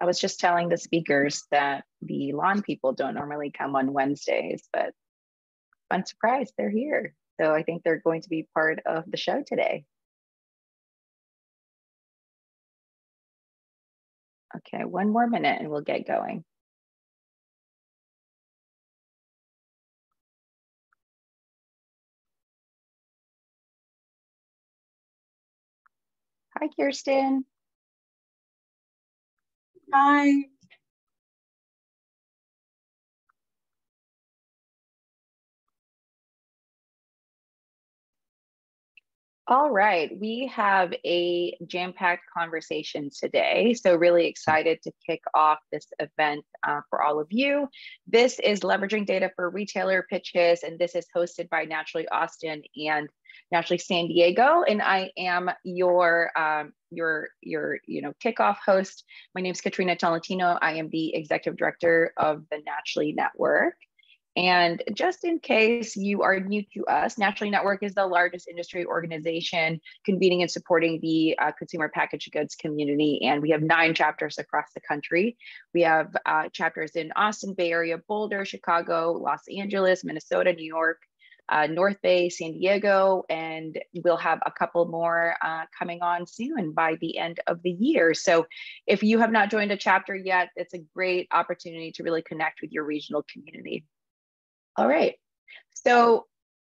I was just telling the speakers that the lawn people don't normally come on Wednesdays, but fun surprise, they're here. So I think they're going to be part of the show today. Okay, one more minute and we'll get going. Hi, Kirsten. Hi. All right, we have a jam-packed conversation today. So really excited to kick off this event uh, for all of you. This is leveraging data for retailer pitches, and this is hosted by Naturally Austin and Naturally San Diego. And I am your um, your your you know kickoff host. My name is Katrina Tolentino. I am the executive director of the Naturally Network. And just in case you are new to us, Naturally Network is the largest industry organization convening and supporting the uh, consumer packaged goods community. And we have nine chapters across the country. We have uh, chapters in Austin, Bay Area, Boulder, Chicago, Los Angeles, Minnesota, New York, uh, North Bay, San Diego, and we'll have a couple more uh, coming on soon by the end of the year. So if you have not joined a chapter yet, it's a great opportunity to really connect with your regional community. All right. So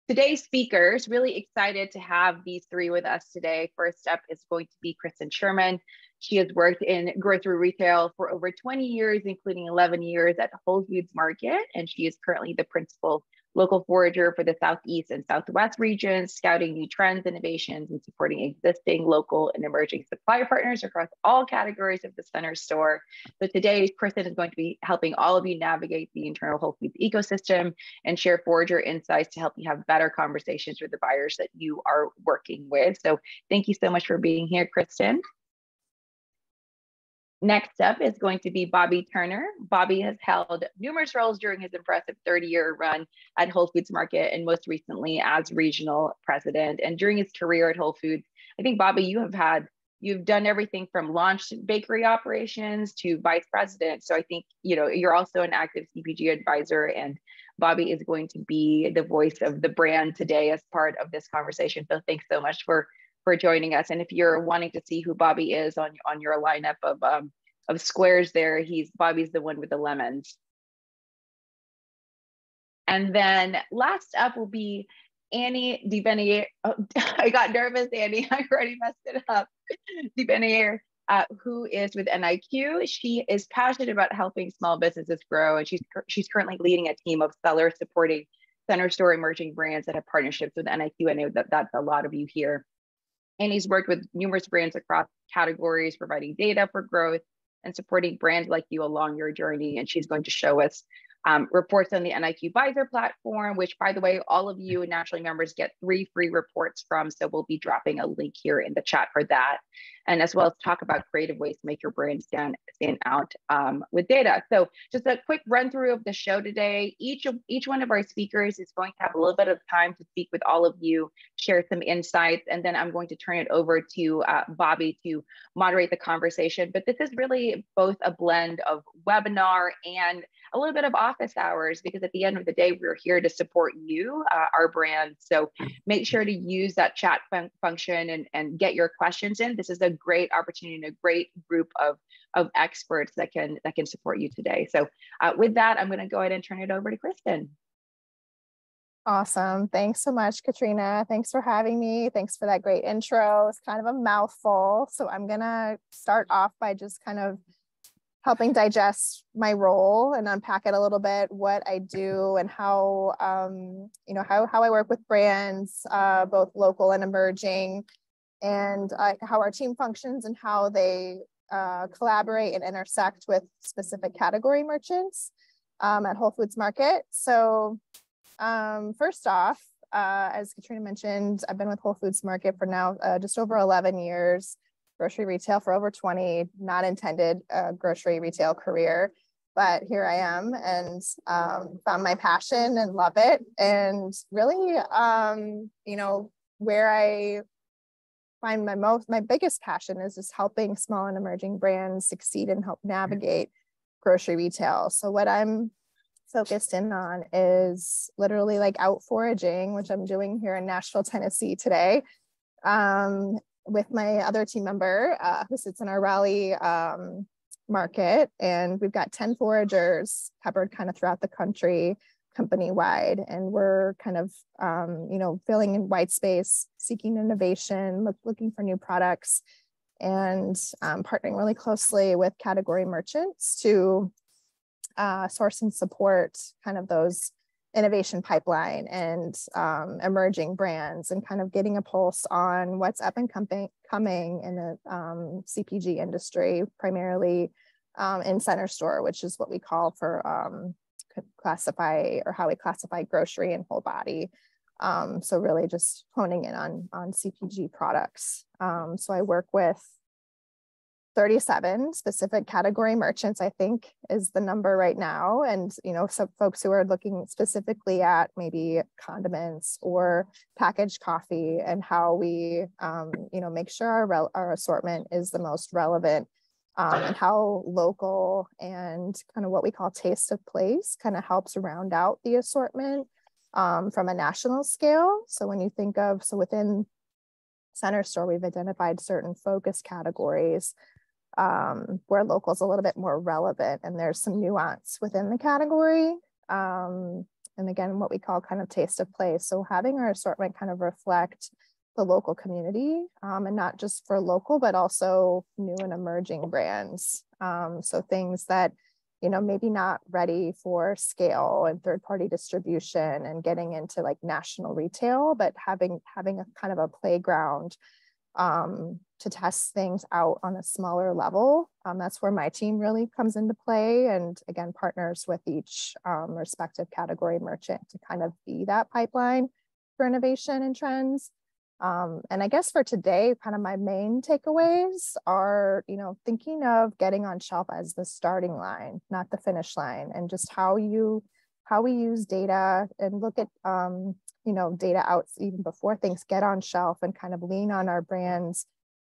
today's speakers, really excited to have these three with us today. First up is going to be Kristin Sherman. She has worked in grocery retail for over 20 years, including 11 years at Whole Foods Market, and she is currently the principal local forager for the Southeast and Southwest regions, scouting new trends, innovations, and supporting existing local and emerging supplier partners across all categories of the center store. So today, Kristin is going to be helping all of you navigate the internal Whole Foods ecosystem and share forager insights to help you have better conversations with the buyers that you are working with. So thank you so much for being here, Kristin. Next up is going to be Bobby Turner. Bobby has held numerous roles during his impressive 30 year run at Whole Foods Market and most recently as regional president. And during his career at Whole Foods, I think, Bobby, you have had, you've done everything from launched bakery operations to vice president. So I think, you know, you're also an active CPG advisor and Bobby is going to be the voice of the brand today as part of this conversation. So thanks so much for for joining us. And if you're wanting to see who Bobby is on, on your lineup of, um, of squares there, he's Bobby's the one with the lemons. And then last up will be Annie DeBenier. Oh, I got nervous, Annie. I already messed it up. DeBenier, uh, who is with NIQ. She is passionate about helping small businesses grow, and she's she's currently leading a team of sellers supporting center store emerging brands that have partnerships with NIQ. I know that that's a lot of you here. And he's worked with numerous brands across categories, providing data for growth and supporting brands like you along your journey. And she's going to show us um, reports on the NIQ Byzzer platform, which by the way, all of you naturally members get three free reports from. So we'll be dropping a link here in the chat for that. And as well as talk about creative ways to make your brand stand, stand out um, with data. So just a quick run through of the show today. Each of each one of our speakers is going to have a little bit of time to speak with all of you, share some insights, and then I'm going to turn it over to uh, Bobby to moderate the conversation. But this is really both a blend of webinar and a little bit of office hours because at the end of the day, we're here to support you, uh, our brand. So make sure to use that chat fun function and, and get your questions in. This is a great opportunity and a great group of, of experts that can, that can support you today. So uh, with that, I'm gonna go ahead and turn it over to Kristin. Awesome. Thanks so much, Katrina. Thanks for having me. Thanks for that great intro. It's kind of a mouthful. So I'm going to start off by just kind of helping digest my role and unpack it a little bit, what I do and how, um, you know, how, how I work with brands, uh, both local and emerging, and uh, how our team functions and how they uh, collaborate and intersect with specific category merchants um, at Whole Foods Market. So um, first off, uh, as Katrina mentioned, I've been with Whole Foods Market for now uh, just over 11 years grocery retail for over 20, not intended a grocery retail career, but here I am and um, found my passion and love it. And really, um, you know, where I find my most my biggest passion is just helping small and emerging brands succeed and help navigate grocery retail. So what I'm focused in on is literally like out foraging, which I'm doing here in Nashville, Tennessee today, um, with my other team member uh, who sits in our Raleigh um, market. And we've got 10 foragers covered kind of throughout the country company wide and we're kind of um, you know filling in white space seeking innovation look, looking for new products and um, partnering really closely with category merchants to uh, source and support kind of those innovation pipeline and um, emerging brands and kind of getting a pulse on what's up and coming, coming in the um, CPG industry, primarily um, in center store, which is what we call for um, classify or how we classify grocery and whole body. Um, so really just honing in on, on CPG products. Um, so I work with 37 specific category merchants, I think is the number right now. And, you know, some folks who are looking specifically at maybe condiments or packaged coffee and how we, um, you know, make sure our, our assortment is the most relevant um, and how local and kind of what we call taste of place kind of helps round out the assortment um, from a national scale. So when you think of, so within Center Store, we've identified certain focus categories um, where local is a little bit more relevant and there's some nuance within the category. Um, and again, what we call kind of taste of place. So having our assortment kind of reflect the local community um, and not just for local, but also new and emerging brands. Um, so things that, you know, maybe not ready for scale and third party distribution and getting into like national retail, but having having a kind of a playground um, to test things out on a smaller level. Um, that's where my team really comes into play and again, partners with each um, respective category merchant to kind of be that pipeline for innovation and trends. Um, and I guess for today, kind of my main takeaways are, you know, thinking of getting on shelf as the starting line, not the finish line, and just how you, how we use data and look at, um, you know, data out even before things get on shelf and kind of lean on our brands,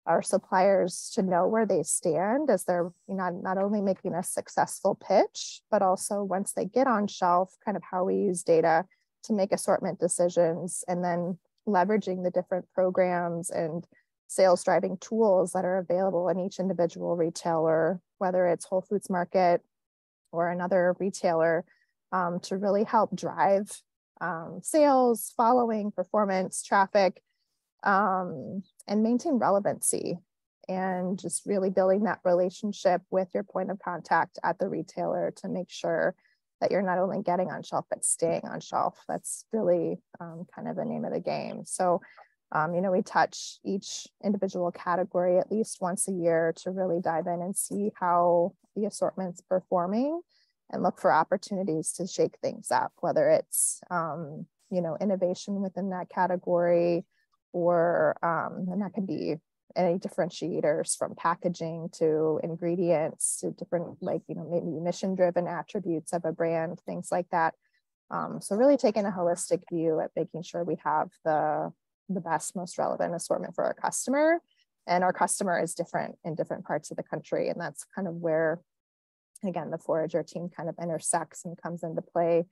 our suppliers to know where they stand as they're not, not only making a successful pitch, but also once they get on shelf, kind of how we use data to make assortment decisions and then leveraging the different programs and sales driving tools that are available in each individual retailer, whether it's Whole Foods Market or another retailer, um, to really help drive um, sales, following, performance, traffic, um, and maintain relevancy. And just really building that relationship with your point of contact at the retailer to make sure that you're not only getting on shelf, but staying on shelf. That's really um, kind of the name of the game. So, um, you know, we touch each individual category at least once a year to really dive in and see how the assortment's performing and look for opportunities to shake things up, whether it's, um, you know, innovation within that category or, um, and that can be any differentiators from packaging to ingredients to different like you know maybe mission driven attributes of a brand things like that. Um, so really taking a holistic view at making sure we have the the best most relevant assortment for our customer. And our customer is different in different parts of the country and that's kind of where again the forager team kind of intersects and comes into play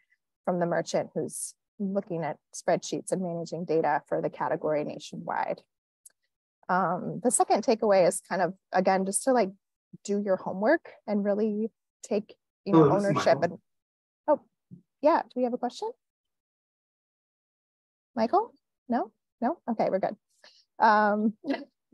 from the merchant who's looking at spreadsheets and managing data for the category nationwide um, the second takeaway is kind of again just to like do your homework and really take you know oh, ownership and oh yeah. Do we have a question? Michael? No? No? Okay we're good. Um,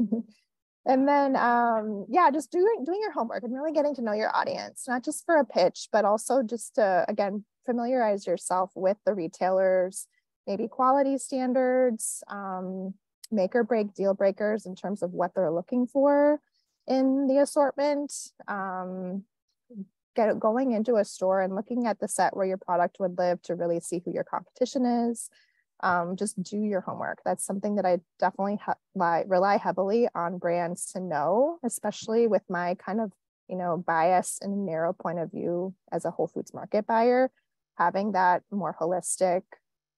and then um, yeah just doing doing your homework and really getting to know your audience not just for a pitch but also just to again familiarize yourself with the retailers maybe quality standards um, make or break deal breakers in terms of what they're looking for in the assortment. Um, get going into a store and looking at the set where your product would live to really see who your competition is. Um, just do your homework. That's something that I definitely rely heavily on brands to know, especially with my kind of you know bias and narrow point of view as a Whole Foods market buyer. Having that more holistic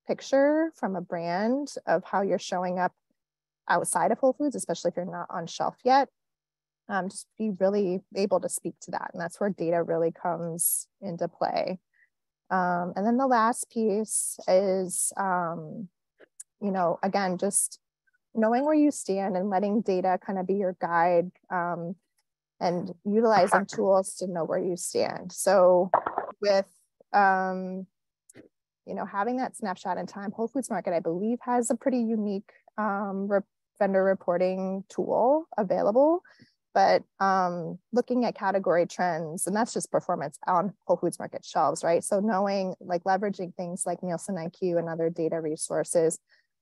picture from a brand of how you're showing up outside of Whole Foods, especially if you're not on shelf yet. Um, just be really able to speak to that. And that's where data really comes into play. Um, and then the last piece is, um, you know, again, just knowing where you stand and letting data kind of be your guide um, and utilizing tools to know where you stand. So with, um, you know, having that snapshot in time, Whole Foods Market, I believe, has a pretty unique um, vendor reporting tool available. But um, looking at category trends, and that's just performance on Whole Foods Market shelves, right? So knowing, like leveraging things like Nielsen IQ and other data resources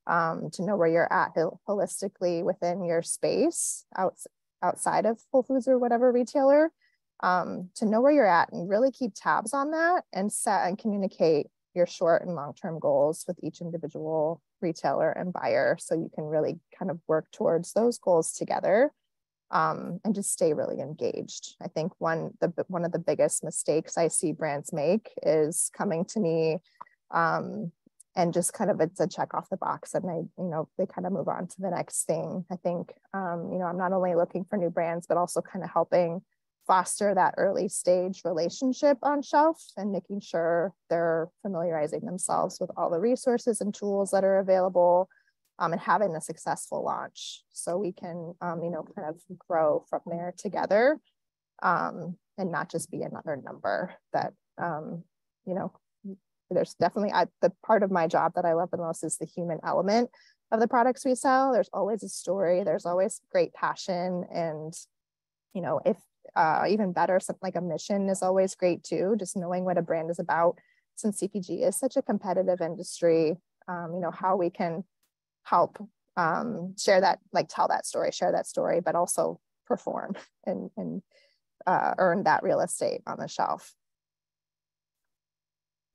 um, to know where you're at holistically within your space out, outside of Whole Foods or whatever retailer, um, to know where you're at and really keep tabs on that and set and communicate your short and long-term goals with each individual retailer and buyer so you can really kind of work towards those goals together um, and just stay really engaged. I think one the one of the biggest mistakes I see brands make is coming to me um, and just kind of it's a check off the box and I, you know, they kind of move on to the next thing. I think, um, you know, I'm not only looking for new brands, but also kind of helping foster that early stage relationship on shelf and making sure they're familiarizing themselves with all the resources and tools that are available um, and having a successful launch so we can, um, you know, kind of grow from there together um, and not just be another number that, um, you know, there's definitely I, the part of my job that I love the most is the human element of the products we sell. There's always a story. There's always great passion, and you know, if uh, even better, something like a mission is always great too. Just knowing what a brand is about, since CPG is such a competitive industry, um, you know, how we can help um, share that, like tell that story, share that story, but also perform and and uh, earn that real estate on the shelf.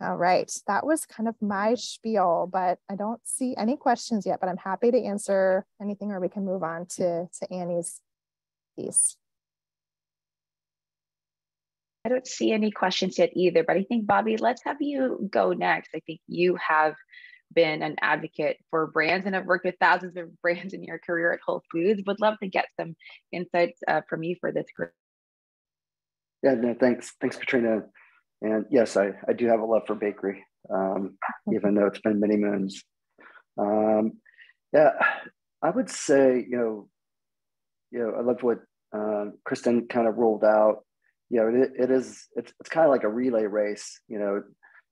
All right, that was kind of my spiel, but I don't see any questions yet, but I'm happy to answer anything or we can move on to, to Annie's piece. I don't see any questions yet either, but I think Bobby, let's have you go next. I think you have been an advocate for brands and have worked with thousands of brands in your career at Whole Foods. Would love to get some insights uh, from you for this group. Yeah, no, thanks. Thanks, Katrina. And yes, I, I do have a love for bakery, um, even though it's been many moons. Um, yeah, I would say, you know, you know, I love what uh, Kristin kind of rolled out. You know, it, it is, it's, it's kind of like a relay race, you know,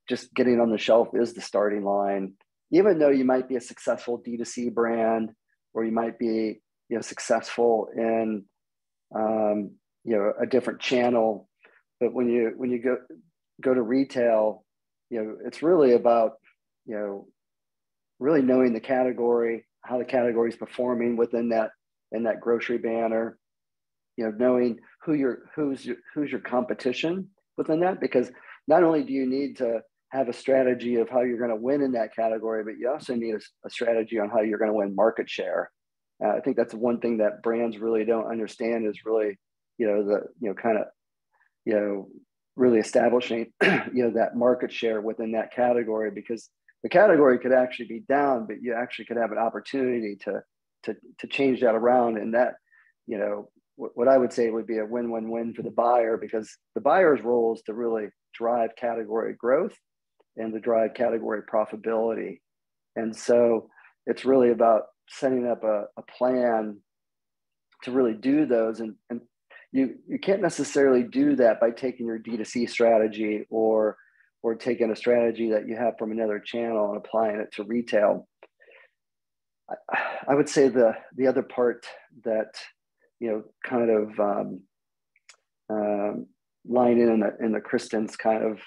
just getting on the shelf is the starting line. Even though you might be a successful D2C brand, or you might be, you know, successful in, um, you know, a different channel, but when you when you go go to retail, you know, it's really about, you know, really knowing the category, how the category is performing within that in that grocery banner, you know, knowing who your who's your, who's your competition within that, because not only do you need to have a strategy of how you're going to win in that category, but you also need a, a strategy on how you're going to win market share. Uh, I think that's one thing that brands really don't understand is really, you know, the you know kind of, you know, really establishing you know that market share within that category because the category could actually be down but you actually could have an opportunity to to to change that around and that you know what i would say would be a win-win-win for the buyer because the buyer's role is to really drive category growth and to drive category profitability and so it's really about setting up a, a plan to really do those and, and you you can't necessarily do that by taking your D2C strategy or or taking a strategy that you have from another channel and applying it to retail. I, I would say the the other part that you know kind of um, um, line in in the, in the Kristin's kind of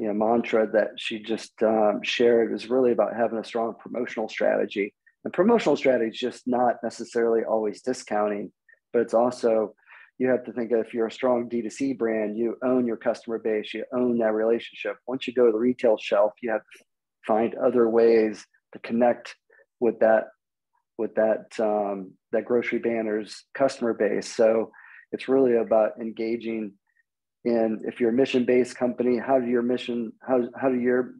you know mantra that she just um, shared was really about having a strong promotional strategy. And promotional strategy is just not necessarily always discounting, but it's also you have to think if you're a strong D2C brand, you own your customer base, you own that relationship. Once you go to the retail shelf, you have to find other ways to connect with that with that um, that grocery banner's customer base. So it's really about engaging in if you're a mission based company, how do your mission how how do your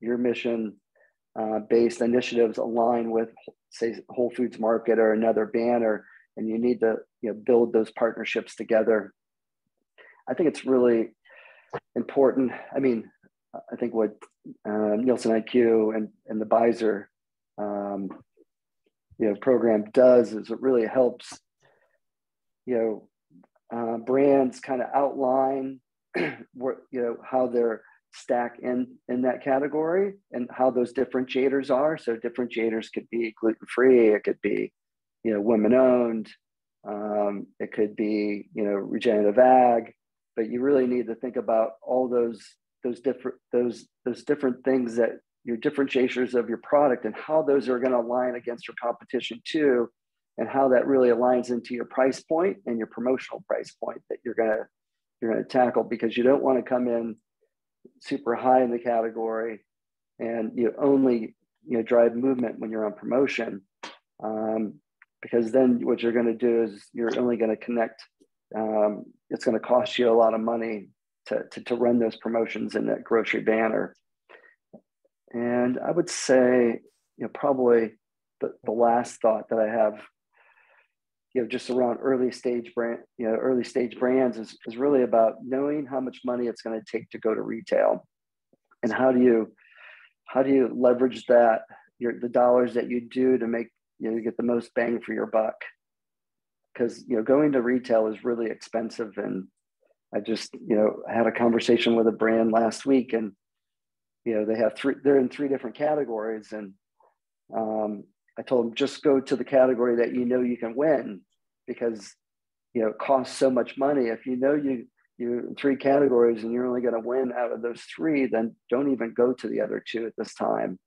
your mission uh, based initiatives align with, say, Whole Foods Market or another banner, and you need to you know, build those partnerships together. I think it's really important. I mean, I think what uh, Nielsen IQ and, and the Byzzer um, you know, program does is it really helps you know uh, brands kind of outline what you know how they're stack in in that category and how those differentiators are. So differentiators could be gluten free it could be you know women owned um, it could be you know regenerative ag but you really need to think about all those those different those those different things that your differentiators of your product and how those are going to align against your competition too and how that really aligns into your price point and your promotional price point that you're going to you're going to tackle because you don't want to come in super high in the category and you only you know drive movement when you're on promotion um, because then what you're going to do is you're only going to connect um, it's going to cost you a lot of money to, to, to run those promotions in that grocery banner and i would say you know probably the, the last thought that i have you know just around early stage brand you know early stage brands is, is really about knowing how much money it's going to take to go to retail. And how do you how do you leverage that your the dollars that you do to make you know get the most bang for your buck? Because you know going to retail is really expensive. And i just you know had a conversation with a brand last week and you know they have three they're in three different categories and um, I told them just go to the category that you know you can win because you know it costs so much money. If you know you you're in three categories and you're only going to win out of those three, then don't even go to the other two at this time.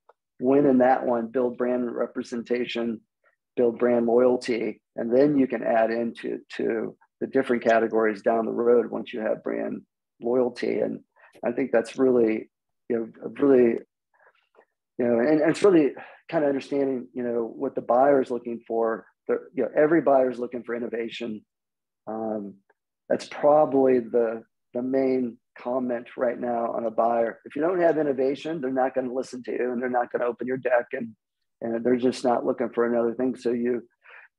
Win in that one, build brand representation, build brand loyalty, and then you can add into to the different categories down the road once you have brand loyalty. And I think that's really, you know, really, you know, and, and it's really kind of understanding, you know, what the buyer is looking for. The, you know, every buyer is looking for innovation. Um, that's probably the the main comment right now on a buyer. If you don't have innovation, they're not going to listen to you, and they're not going to open your deck, and and they're just not looking for another thing. So you,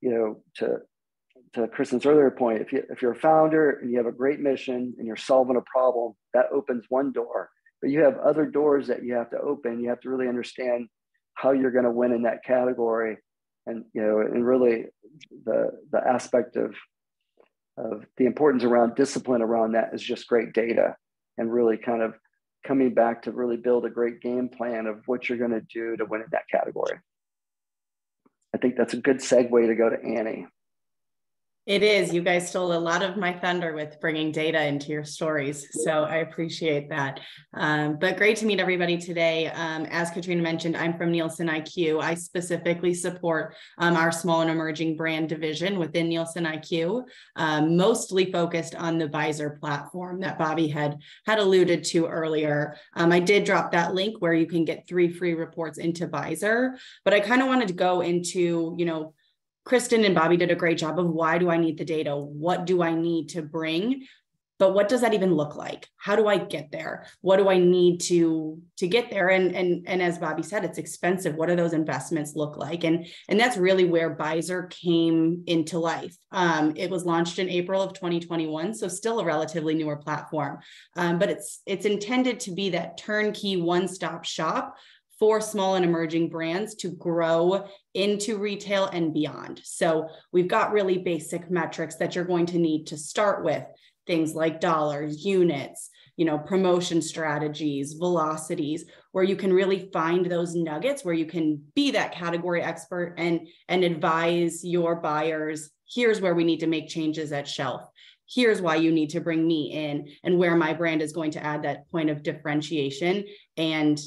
you know, to to Kristin's earlier point, if you if you're a founder and you have a great mission and you're solving a problem, that opens one door. But you have other doors that you have to open. You have to really understand how you're going to win in that category and you know and really the the aspect of of the importance around discipline around that is just great data and really kind of coming back to really build a great game plan of what you're going to do to win in that category i think that's a good segue to go to annie it is. You guys stole a lot of my thunder with bringing data into your stories. So I appreciate that. Um, but great to meet everybody today. Um, as Katrina mentioned, I'm from Nielsen IQ. I specifically support um, our small and emerging brand division within Nielsen IQ, um, mostly focused on the Byzzer platform that Bobby had, had alluded to earlier. Um, I did drop that link where you can get three free reports into Byzzer, but I kind of wanted to go into, you know, Kristin and Bobby did a great job of why do I need the data? What do I need to bring? But what does that even look like? How do I get there? What do I need to to get there? And and and as Bobby said, it's expensive. What do those investments look like? And and that's really where Byzzer came into life. Um, it was launched in April of 2021, so still a relatively newer platform. Um, but it's it's intended to be that turnkey one-stop shop for small and emerging brands to grow into retail and beyond. So we've got really basic metrics that you're going to need to start with things like dollars, units, you know, promotion strategies, velocities, where you can really find those nuggets where you can be that category expert and and advise your buyers, here's where we need to make changes at shelf. Here's why you need to bring me in and where my brand is going to add that point of differentiation and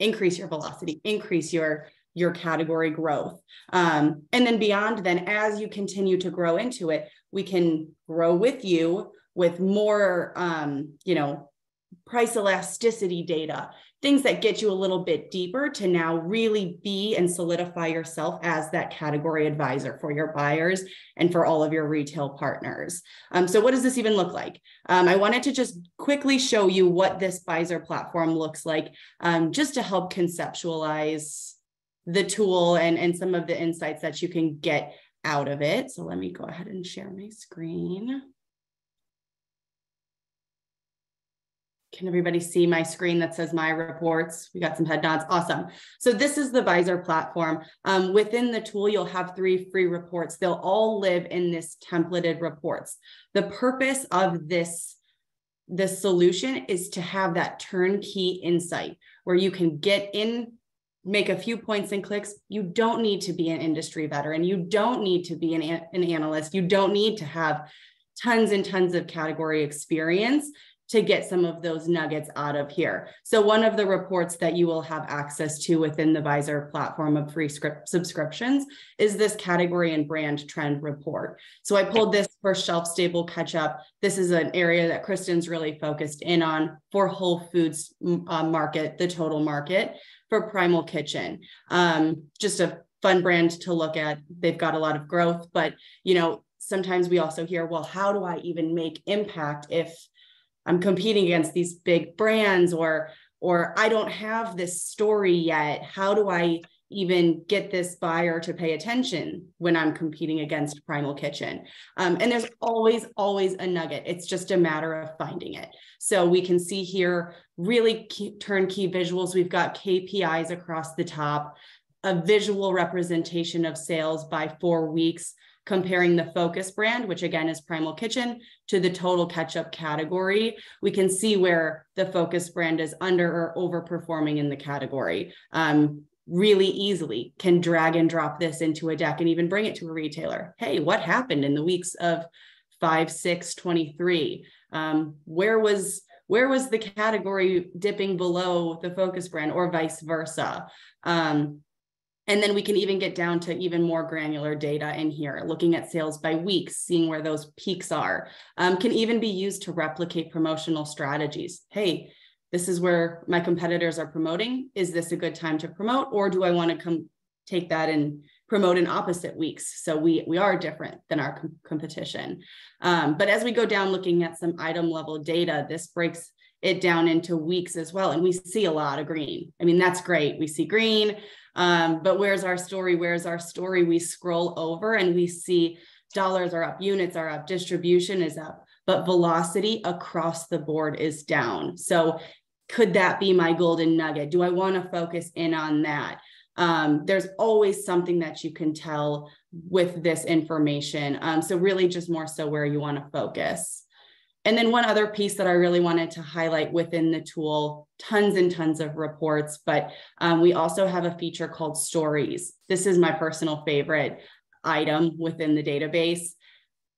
increase your velocity, increase your your category growth. Um, and then beyond then, as you continue to grow into it, we can grow with you with more, um, you know, price elasticity data, things that get you a little bit deeper to now really be and solidify yourself as that category advisor for your buyers and for all of your retail partners. Um, so what does this even look like? Um, I wanted to just quickly show you what this Byzzer platform looks like, um, just to help conceptualize the tool and, and some of the insights that you can get out of it. So let me go ahead and share my screen. Can everybody see my screen that says my reports? We got some head nods. Awesome. So this is the Byzzer platform. Um, within the tool, you'll have three free reports. They'll all live in this templated reports. The purpose of this, this solution is to have that turnkey insight where you can get in make a few points and clicks. You don't need to be an industry veteran. You don't need to be an, an analyst. You don't need to have tons and tons of category experience to get some of those nuggets out of here. So one of the reports that you will have access to within the Byzzer platform of free script subscriptions is this category and brand trend report. So I pulled this for shelf stable ketchup. This is an area that Kristin's really focused in on for Whole Foods uh, market, the total market for Primal Kitchen. Um, just a fun brand to look at. They've got a lot of growth, but you know, sometimes we also hear, well, how do I even make impact if I'm competing against these big brands or or I don't have this story yet. How do I even get this buyer to pay attention when I'm competing against Primal Kitchen? Um, and there's always, always a nugget. It's just a matter of finding it. So we can see here really key, turnkey visuals. We've got KPIs across the top, a visual representation of sales by four weeks comparing the focus brand, which again is Primal Kitchen, to the total ketchup category, we can see where the focus brand is under or overperforming in the category. Um, really easily can drag and drop this into a deck and even bring it to a retailer. Hey, what happened in the weeks of 5, 6, 23? Um, where was where was the category dipping below the focus brand or vice versa? Um, and then we can even get down to even more granular data in here, looking at sales by weeks, seeing where those peaks are. Um, can even be used to replicate promotional strategies. Hey, this is where my competitors are promoting. Is this a good time to promote, or do I want to come take that and promote in opposite weeks? So we we are different than our com competition. Um, but as we go down looking at some item level data, this breaks it down into weeks as well. And we see a lot of green. I mean, that's great. We see green. Um, but where's our story? Where's our story? We scroll over and we see dollars are up, units are up, distribution is up, but velocity across the board is down. So could that be my golden nugget? Do I want to focus in on that? Um, there's always something that you can tell with this information. Um, so really just more so where you want to focus. And then one other piece that I really wanted to highlight within the tool, tons and tons of reports, but um, we also have a feature called stories. This is my personal favorite item within the database.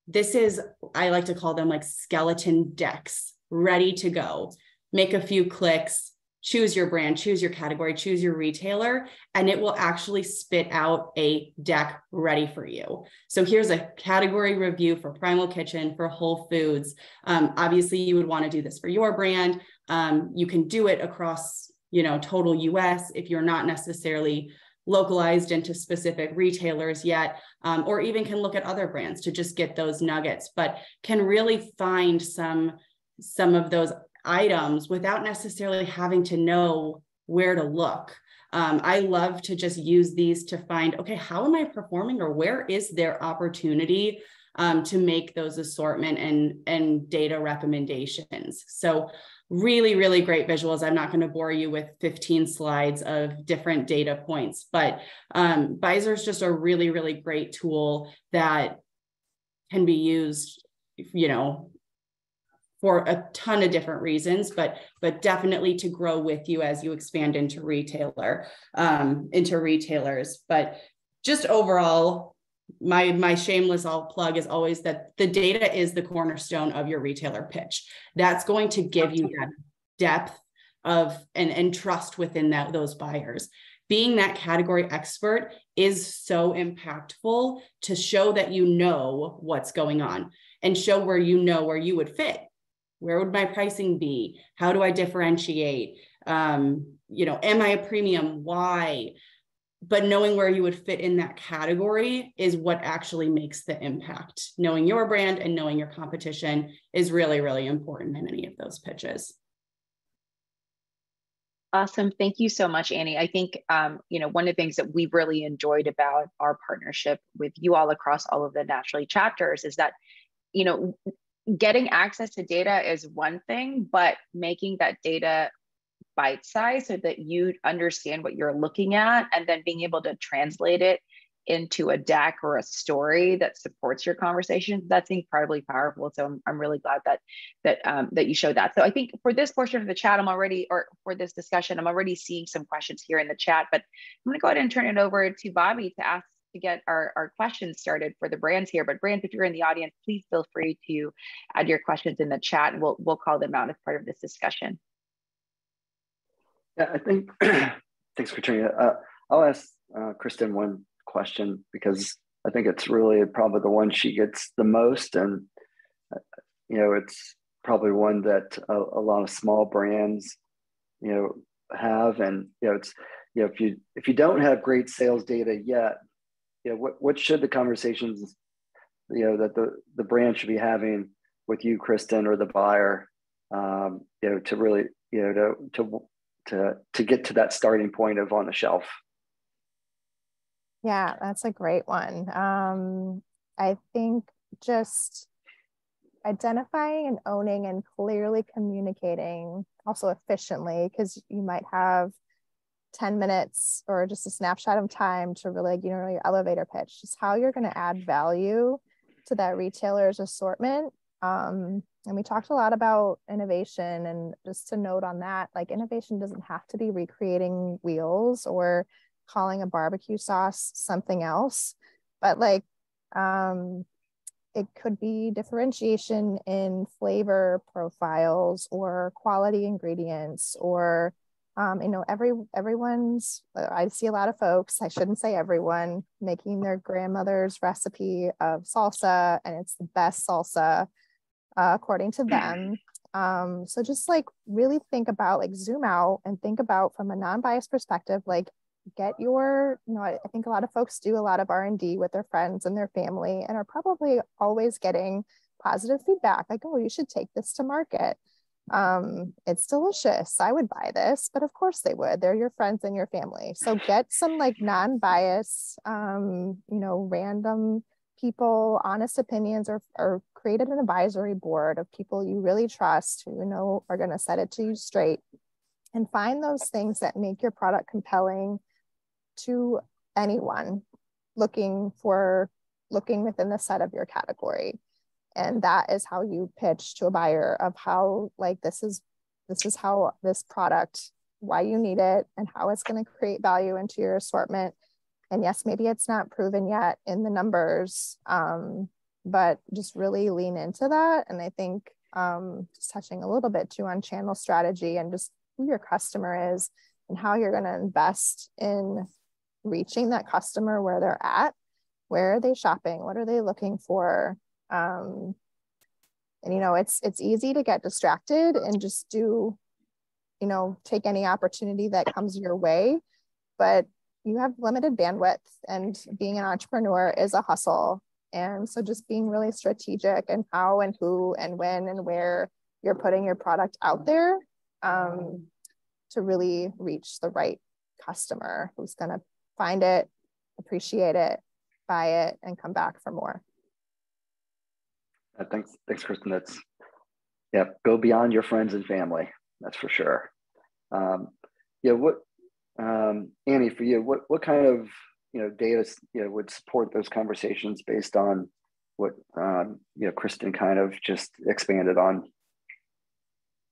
This is, I like to call them like skeleton decks, ready to go. Make a few clicks, choose your brand, choose your category, choose your retailer, and it will actually spit out a deck ready for you. So here's a category review for Primal Kitchen, for Whole Foods. Um, obviously, you would want to do this for your brand. Um, you can do it across, you know, total US if you're not necessarily localized into specific retailers yet, um, or even can look at other brands to just get those nuggets, but can really find some some of those items without necessarily having to know where to look. Um, I love to just use these to find, okay, how am I performing or where is there opportunity um, to make those assortment and, and data recommendations. So really, really great visuals. I'm not going to bore you with 15 slides of different data points, but um, Byzzer is just a really, really great tool that can be used, you know, for a ton of different reasons, but but definitely to grow with you as you expand into retailer, um, into retailers. But just overall, my my shameless all plug is always that the data is the cornerstone of your retailer pitch. That's going to give you that depth of and, and trust within that those buyers. Being that category expert is so impactful to show that you know what's going on and show where you know where you would fit where would my pricing be? How do I differentiate? um, you know, am I a premium? Why? But knowing where you would fit in that category is what actually makes the impact. Knowing your brand and knowing your competition is really, really important in any of those pitches. Awesome. Thank you so much, Annie. I think, um, you know, one of the things that we've really enjoyed about our partnership with you all across all of the Naturally chapters is that, you know, getting access to data is one thing, but making that data bite size so that you understand what you're looking at and then being able to translate it into a deck or a story that supports your conversation that's incredibly powerful. So i'm, I'm really glad that that um, that you showed that. So i think for this portion of the chat i'm already or for this discussion i'm already seeing some questions here in the chat but i'm going to go ahead and turn it over to bobby to ask to get our, our questions started for the brands here but brands if you're in the audience please feel free to add your questions in the chat we'll, we'll call them out as part of this discussion. Yeah i think thanks katrina. Uh, i'll ask uh, kristin one question because I think it's really probably the one she gets the most, and uh, you know, it's probably one that a, a, lot of small brands, you know, have, and you know, it's you know, if you if you don't have great sales data yet, you know, what what should the conversations, you know, that the the brand should be having with you, Kristin, or the buyer, um, you know, to really, you know, to to to to get to that starting point of on the shelf. Yeah, that's a great one. Um, I think just identifying and owning and clearly communicating also efficiently because you might have 10 minutes or just a snapshot of time to really you know your elevator pitch just how you're going to add value to that retailer's assortment. Um, and we talked a lot about innovation and just to note on that like innovation doesn't have to be recreating wheels or calling a barbecue sauce something else but like um it could be differentiation in flavor profiles or quality ingredients or um, you know every everyone's i see a lot of folks i shouldn't say everyone making their grandmother's recipe of salsa and it's the best salsa uh, according to them. Um, so just like really think about like zoom out and think about from a non-biased perspective like get your you know I, I think a lot of folks do a lot of r&d with their friends and their family and are probably always getting positive feedback like oh you should take this to market um, it's delicious. I would buy this but of course they would. They're your friends and your family. So get some like non-bias um, you know random people honest opinions or, or created an advisory board of people you really trust who you know are going to set it to you straight and find those things that make your product compelling to anyone looking for looking within the set of your category and that is how you pitch to a buyer of how like this is this is how this product why you need it and how it's going to create value into your assortment. And yes maybe it's not proven yet in the numbers um, but just really lean into that. And i think um, just touching a little bit too on channel strategy and just who your customer is and how you're going to invest in reaching that customer where they're at where are they shopping what are they looking for um, and you know it's it's easy to get distracted and just do you know take any opportunity that comes your way but you have limited bandwidth and being an entrepreneur is a hustle and so just being really strategic and how and who and when and where you're putting your product out there um, to really reach the right customer who's going to find it, appreciate it, buy it, and come back for more. Uh, thanks, thanks, Kristin. That's yeah. Go beyond your friends and family. That's for sure. Um, yeah. What, um, Annie, for you, what what kind of you know data you know would support those conversations based on what um, you know Kristin kind of just expanded on?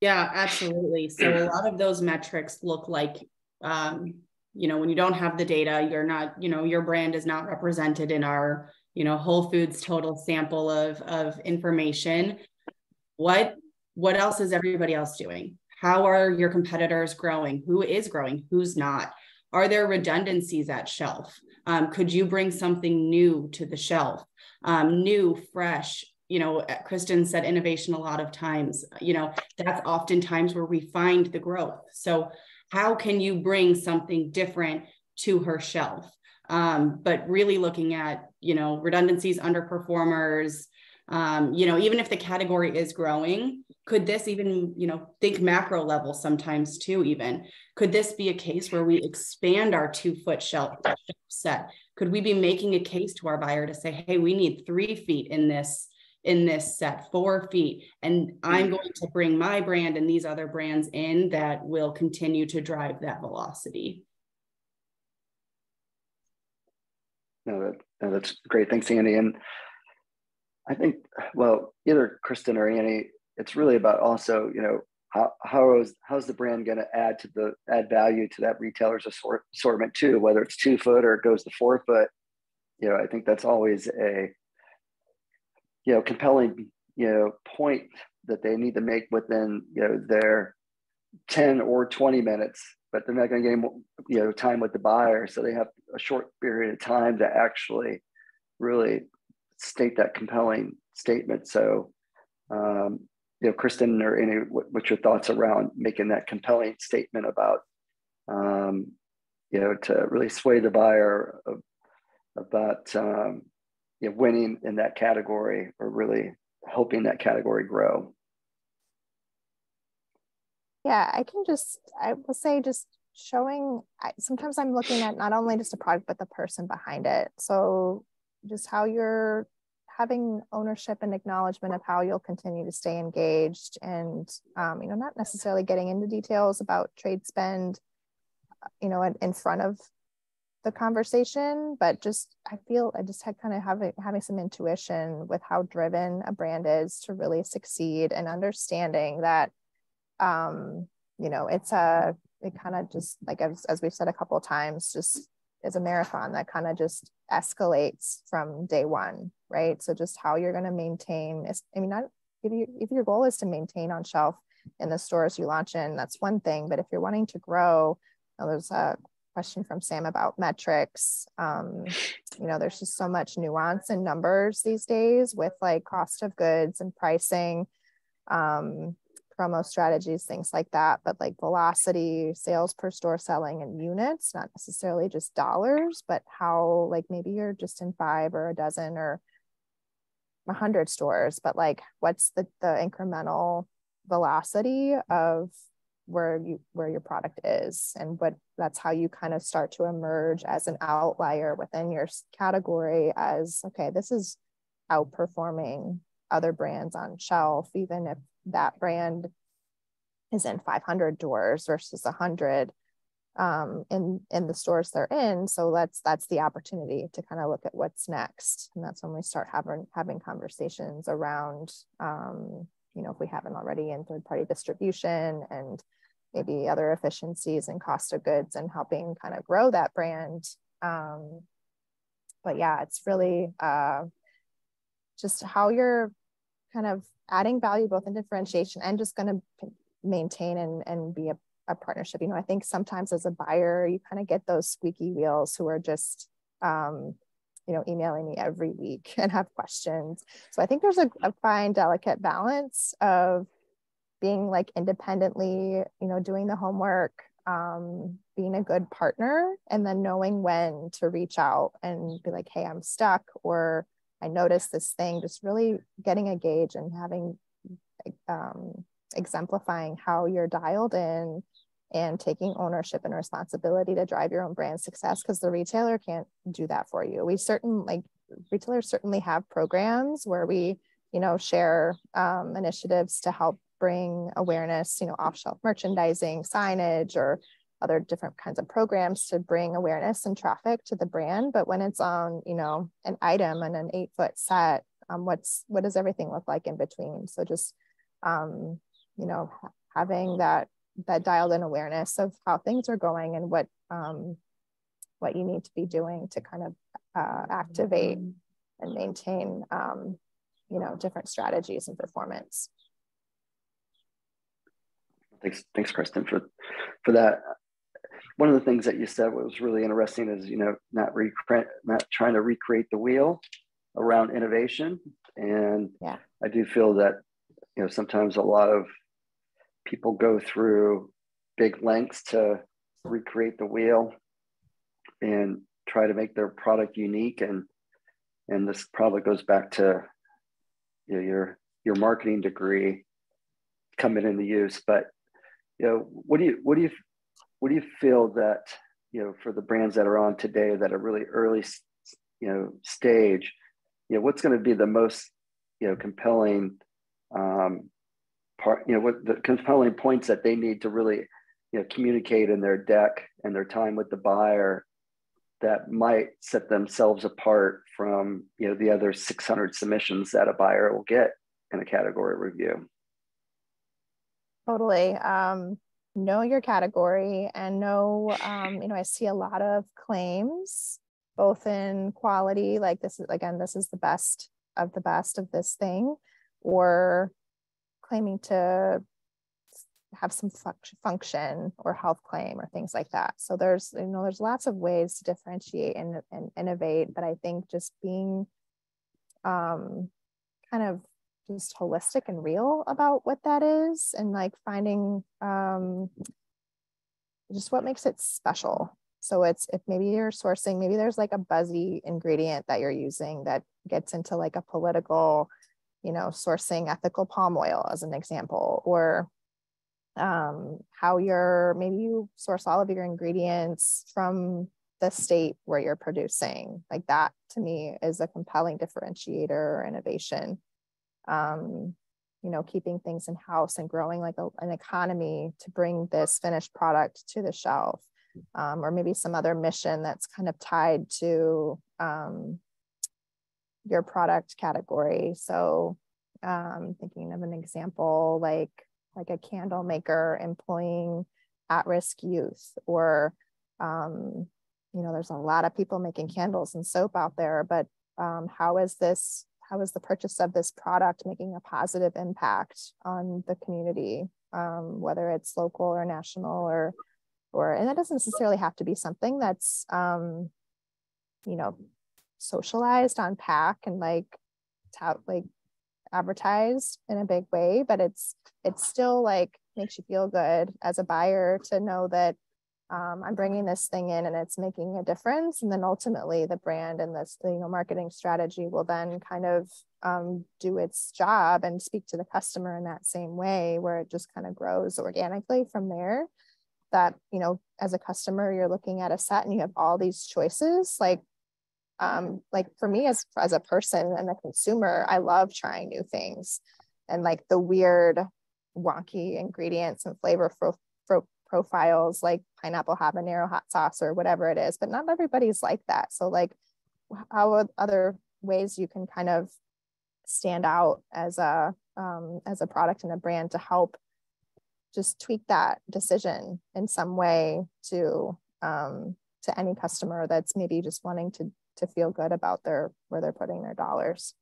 Yeah, absolutely. So a lot of those metrics look like um, you know when you don't have the data you're not you know your brand is not represented in our you know whole foods total sample of of information. What what else is everybody else doing? How are your competitors growing? Who is growing? Who's not? Are there redundancies at shelf? Um, could you bring something new to the shelf? Um, new fresh you know, Kristin said innovation a lot of times, you know, that's oftentimes where we find the growth. So how can you bring something different to her shelf? Um, but really looking at, you know, redundancies, underperformers, um, you know, even if the category is growing, could this even, you know, think macro level sometimes too, even could this be a case where we expand our two foot shelf set? Could we be making a case to our buyer to say, hey, we need three feet in this in this set, four feet, and I'm mm. going to bring my brand and these other brands in that will continue to drive that velocity. No, that, no, that's great. Thanks, Annie. And I think, well, either Kristin or Annie, it's really about also, you know, how how is how's the brand going to add to the add value to that retailer's assort, assortment too, whether it's two foot or it goes to four foot. You know, I think that's always a you know compelling you know point that they need to make within you know their 10 or 20 minutes but they're not going to get Annie more, you know time with the buyer so they have a short period of time to actually really state that compelling statement so um, you know kristin or any what, what's your thoughts around making that compelling statement about um, you know to really sway the buyer of, about um, you know, winning in that category or really helping that category grow? Yeah, I can just, I will say, just showing, I, sometimes I'm looking at not only just a product, but the person behind it. So just how you're having ownership and acknowledgement of how you'll continue to stay engaged and, um, you know, not necessarily getting into details about trade spend, you know, in, in front of the conversation, but just I feel I just had kind of having having some intuition with how driven a brand is to really succeed and understanding that um, you know, it's a it kind of just like as, as we've said a couple of times, just is a marathon that kind of just escalates from day one, right? So just how you're going to maintain I mean, not if you if your goal is to maintain on shelf in the stores you launch in, that's one thing. But if you're wanting to grow, there's a question from Sam about metrics. Um, you know, there's just so much nuance in numbers these days with like cost of goods and pricing, um, promo strategies, things like that. But like velocity, sales per store selling, and units, not necessarily just dollars, but how like maybe you're just in five or a dozen or a hundred stores, but like what's the the incremental velocity of where you where your product is and what that's how you kind of start to emerge as an outlier within your category as okay this is outperforming other brands on shelf even if that brand is in 500 doors versus 100 um, in in the stores they're in so that's that's the opportunity to kind of look at what's next and that's when we start having having conversations around um, you know if we haven't already in third party distribution and maybe other efficiencies and cost of goods and helping kind of grow that brand. Um, but yeah, it's really uh, just how you're kind of adding value both in differentiation and just going to maintain and, and be a, a partnership. You know, I think sometimes as a buyer, you kind of get those squeaky wheels who are just, um, you know, emailing me every week and have questions. So I think there's a, a fine, delicate balance of being like independently, you know, doing the homework, um, being a good partner, and then knowing when to reach out and be like, hey, I'm stuck, or I noticed this thing, just really getting a gauge and having um, exemplifying how you're dialed in and taking ownership and responsibility to drive your own brand success because the retailer can't do that for you. We certain like retailers certainly have programs where we, you know, share um, initiatives to help bring awareness, you know, off shelf merchandising, signage, or other different kinds of programs to bring awareness and traffic to the brand. But when it's on, you know, an item and an eight foot set, um, what's what does everything look like in between? So just, um, you know, having that that dialed in awareness of how things are going and what um, what you need to be doing to kind of uh, activate and maintain, um, you know, different strategies and performance. Thanks, thanks, Kristin, for for that. One of the things that you said was really interesting is you know not recreate, not trying to recreate the wheel around innovation. And yeah. I do feel that, you know, sometimes a lot of people go through big lengths to recreate the wheel and try to make their product unique. And and this probably goes back to you know, your your marketing degree coming into use. But you know, what do you what do you what do you feel that you know for the brands that are on today that are really early you know stage you know what's going to be the most you know compelling um, part you know what the compelling points that they need to really you know communicate in their deck and their time with the buyer that might set themselves apart from you know the other 600 submissions that a buyer will get in a category review? Totally. Um, know your category and know um, you know i see a lot of claims both in quality like this is again this is the best of the best of this thing or claiming to have some function or health claim or things like that. So there's you know there's lots of ways to differentiate and, and innovate but i think just being um, kind of just holistic and real about what that is and like finding um, just what makes it special. So it's if maybe you're sourcing, maybe there's like a buzzy ingredient that you're using that gets into like a political, you know, sourcing ethical palm oil as an example, or um, how you're maybe you source all of your ingredients from the state where you're producing. Like that to me is a compelling differentiator or innovation um, you know, keeping things in house and growing like a, an economy to bring this finished product to the shelf, um, or maybe some other mission that's kind of tied to um, your product category. So, um, thinking of an example like like a candle maker employing at-risk youth, or um, you know, there's a lot of people making candles and soap out there, but um, how is this how is the purchase of this product making a positive impact on the community, um, whether it's local or national or, or, and that doesn't necessarily have to be something that's, um, you know, socialized on pack and like, tout, like advertised in a big way, but it's, it's still like makes you feel good as a buyer to know that um, I'm bringing this thing in and it's making a difference. And then ultimately the brand and this, you know, marketing strategy will then kind of um, do its job and speak to the customer in that same way where it just kind of grows organically from there that, you know, as a customer, you're looking at a set and you have all these choices. Like, um, like for me as, as a person and a consumer, I love trying new things and like the weird wonky ingredients and flavor for, for profiles like pineapple habanero hot sauce or whatever it is but not everybody's like that so like how other ways you can kind of stand out as a um, as a product and a brand to help just tweak that decision in some way to um, to any customer that's maybe just wanting to to feel good about their where they're putting their dollars.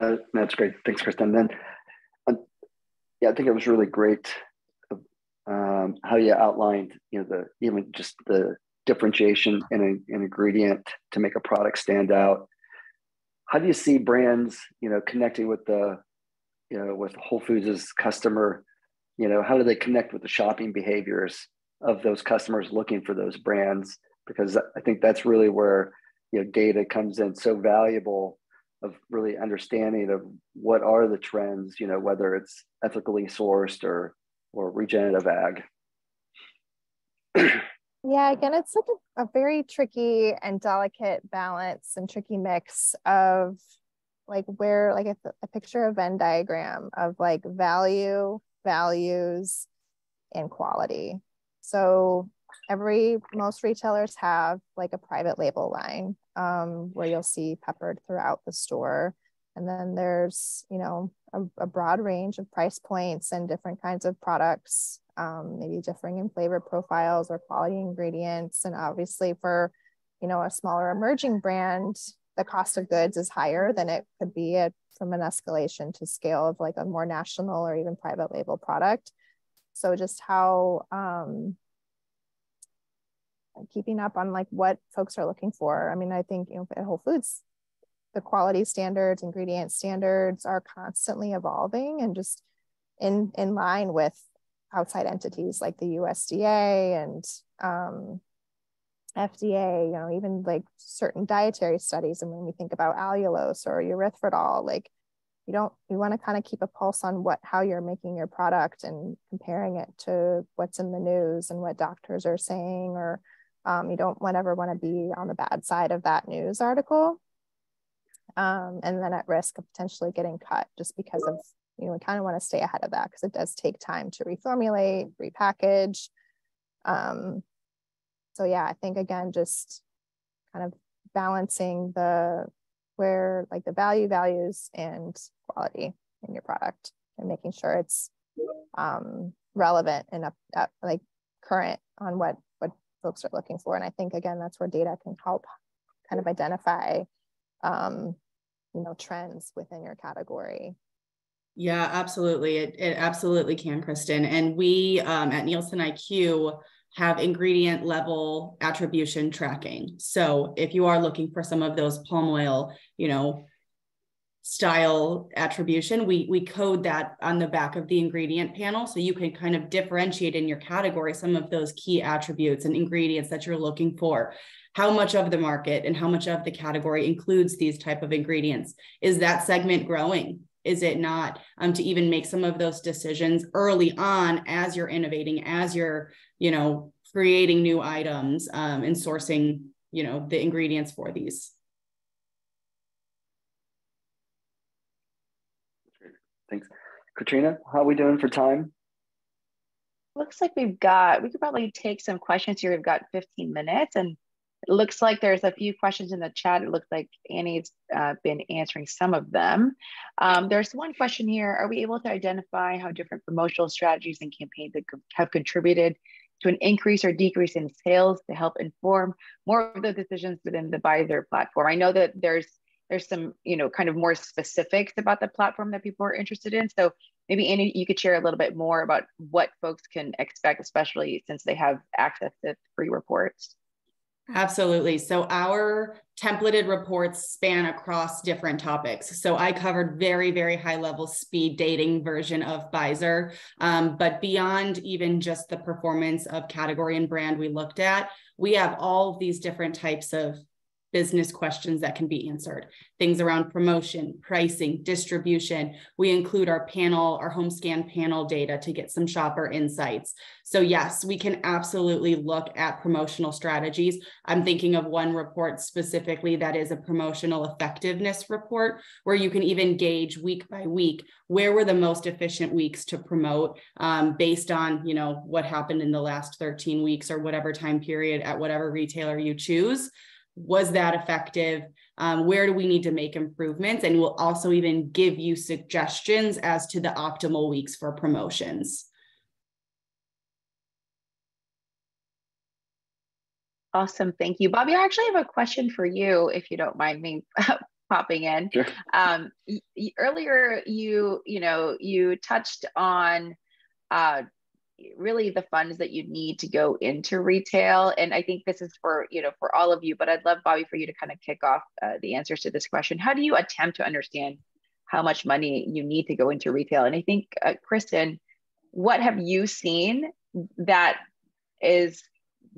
Uh, that's great. Thanks, Kristin. Then, uh, yeah, I think it was really great um, how you outlined, you know, the even just the differentiation in an ingredient to make a product stand out. How do you see brands, you know, connecting with the, you know, with Whole Foods' customer? You know, how do they connect with the shopping behaviors of those customers looking for those brands? Because I think that's really where you know data comes in so valuable of really understanding of what are the trends, you know, whether it's ethically sourced or or regenerative ag? yeah, again, it's like a, a very tricky and delicate balance and tricky mix of like where like a, a picture of Venn diagram of like value, values, and quality. So every most retailers have like a private label line um, where you'll see peppered throughout the store and then there's, you know, a, a broad range of price points and different kinds of products, um, maybe differing in flavor profiles or quality ingredients. And obviously for, you know, a smaller emerging brand, the cost of goods is higher than it could be at, from an escalation to scale of like a more national or even private label product. So just how um, keeping up on like what folks are looking for. I mean, I think you know at Whole Foods, the quality standards, ingredient standards are constantly evolving and just in in line with outside entities like the USDA and um, FDA, you know, even like certain dietary studies. And when we think about allulose or erythritol, like you don't, you want to kind of keep a pulse on what, how you're making your product and comparing it to what's in the news and what doctors are saying, or um, you don't want ever want to be on the bad side of that news article. Um, and then at risk of potentially getting cut just because of, you know, we kind of want to stay ahead of that because it does take time to reformulate, repackage. Um, so yeah, I think again, just kind of balancing the where like the value values and quality in your product and making sure it's um, relevant and up, up like current on what what folks are looking for. And I think again, that's where data can help kind of identify um, you know trends within your category? Yeah absolutely. It, it absolutely can kristin. And we um, at nielsen iq have ingredient level attribution tracking. So if you are looking for some of those palm oil, you know, style attribution, we we code that on the back of the ingredient panel so you can kind of differentiate in your category some of those key attributes and ingredients that you're looking for. How much of the market and how much of the category includes these type of ingredients? Is that segment growing? Is it not? Um, to even make some of those decisions early on as you're innovating, as you're you know, creating new items um, and sourcing, you know, the ingredients for these. Thanks. Katrina, how are we doing for time? Looks like we've got, we could probably take some questions here. We've got 15 minutes and it looks like there's a few questions in the chat. It looks like Annie's uh, been answering some of them. Um, there's one question here. Are we able to identify how different promotional strategies and campaigns have contributed to an increase or decrease in sales to help inform more of the decisions within the Byzzer platform. I know that there's there's some you know kind of more specifics about the platform that people are interested in. So maybe Annie, you could share a little bit more about what folks can expect, especially since they have access to free reports. Absolutely. So our templated reports span across different topics. So I covered very, very high level speed dating version of Byzzer. Um, but beyond even just the performance of category and brand we looked at, we have all these different types of business questions that can be answered. Things around promotion, pricing, distribution. We include our panel, our home scan panel data to get some shopper insights. So yes, we can absolutely look at promotional strategies. I'm thinking of one report specifically that is a promotional effectiveness report where you can even gauge week by week where were the most efficient weeks to promote um, based on you know what happened in the last 13 weeks or whatever time period at whatever retailer you choose was that effective? Um, where do we need to make improvements? And we'll also even give you suggestions as to the optimal weeks for promotions. Awesome. Thank you. Bobby i actually have a question for you if you don't mind me popping in. Sure. um, earlier you you know you touched on uh, really the funds that you need to go into retail and i think this is for you know for all of you but i'd love bobby for you to kind of kick off uh, the answers to this question. How do you attempt to understand how much money you need to go into retail? And i think uh, kristin what have you seen that is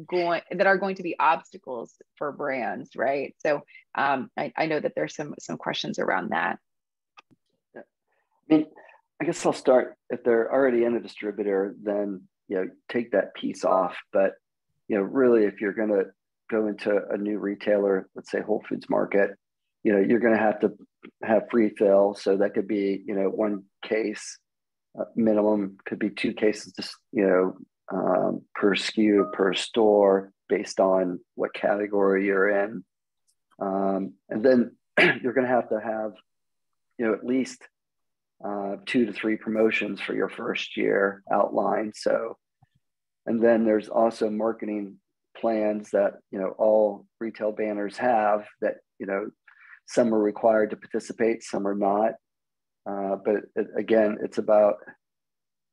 going that are going to be obstacles for brands right? So um, I, I know that there's some some questions around that. I mean I guess I'll start if they're already in a distributor, then you know take that piece off. But you know, really, if you're going to go into a new retailer, let's say Whole Foods Market, you know, you're going to have to have free fill. So that could be you know one case uh, minimum, could be two cases, just you know, um, per SKU per store based on what category you're in, um, and then you're going to have to have you know at least uh, two to three promotions for your first year outlined. So, and then there's also marketing plans that you know all retail banners have that you know some are required to participate, some are not. Uh, but it, again, it's about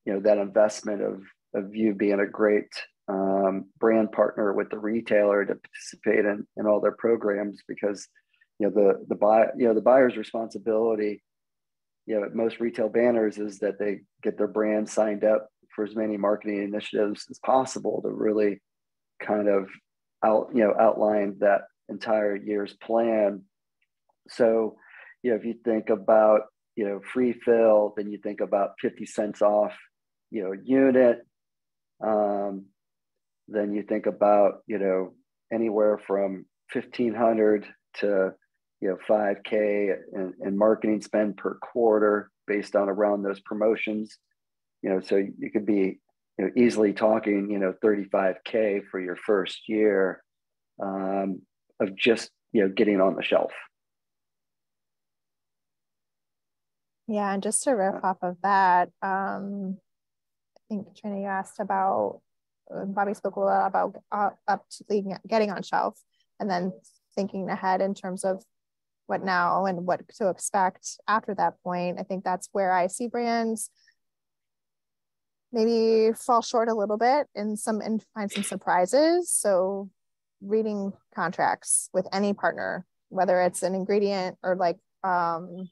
you know that investment of of you being a great um, brand partner with the retailer to participate in, in all their programs because you know the the buy you know the buyer's responsibility you know most retail banners is that they get their brand signed up for as many marketing initiatives as possible to really kind of out you know outline that entire year's plan. So you know if you think about you know free fill then you think about 50 cents off you know unit. Um, then you think about you know anywhere from 1500 to you know 5k in, in marketing spend per quarter based on around those promotions. You know so you could be you know easily talking you know 35k for your first year um, of just you know getting on the shelf. Yeah and just to riff off of that um, i think Trina, you asked about bobby spoke a lot about uh, up to getting on shelf and then thinking ahead in terms of what now and what to expect after that point. I think that's where I see brands maybe fall short a little bit in some and find some surprises. So reading contracts with any partner, whether it's an ingredient or like um,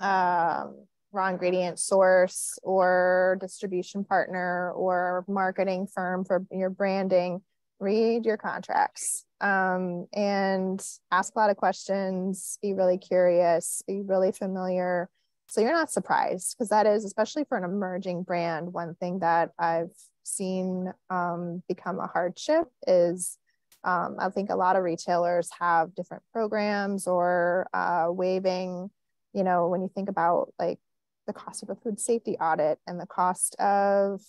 um, raw ingredient source or distribution partner or marketing firm for your branding, read your contracts um, and ask a lot of questions, be really curious, be really familiar. So you're not surprised because that is, especially for an emerging brand, one thing that I've seen um, become a hardship is um, I think a lot of retailers have different programs or uh, waiving, you know, when you think about like the cost of a food safety audit and the cost of,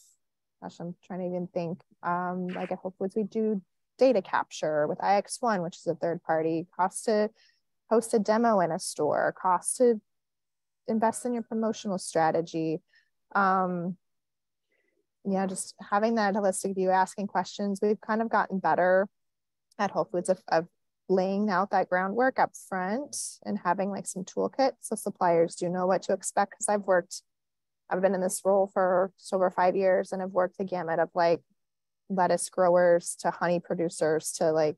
gosh, I'm trying to even think, um, like at Whole Foods, we do data capture with IX1, which is a third party, cost to host a demo in a store, cost to invest in your promotional strategy. Um, yeah, just having that holistic view, asking questions. We've kind of gotten better at Whole Foods of, of laying out that groundwork up front and having like some toolkits so suppliers do know what to expect. Because I've worked, I've been in this role for over five years and I've worked the gamut of like lettuce growers to honey producers to like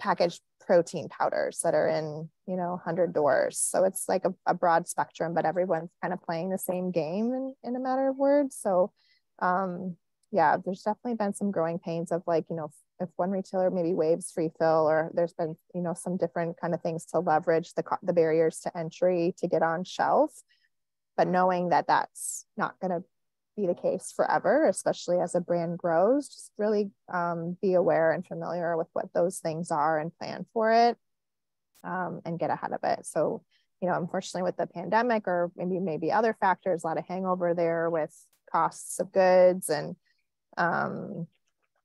packaged protein powders that are in you know 100 doors. So it's like a, a, broad spectrum but everyone's kind of playing the same game in, in a matter of words. So um yeah there's definitely been some growing pains of like you know if one retailer maybe waives free fill or there's been you know some different kind of things to leverage the, the barriers to entry to get on shelf but knowing that that's not going to be the case forever, especially as a brand grows. Just really um, be aware and familiar with what those things are and plan for it um, and get ahead of it. So, you know, unfortunately with the pandemic or maybe maybe other factors, a lot of hangover there with costs of goods and, um,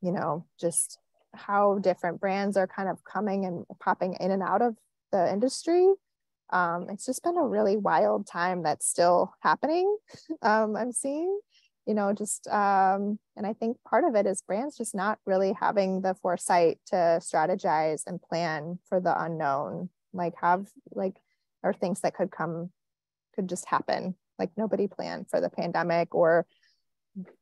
you know, just how different brands are kind of coming and popping in and out of the industry. Um, it's just been a really wild time that's still happening. Um, I'm seeing, you know, just, um, and I think part of it is brands just not really having the foresight to strategize and plan for the unknown, like have like, or things that could come, could just happen. Like nobody planned for the pandemic or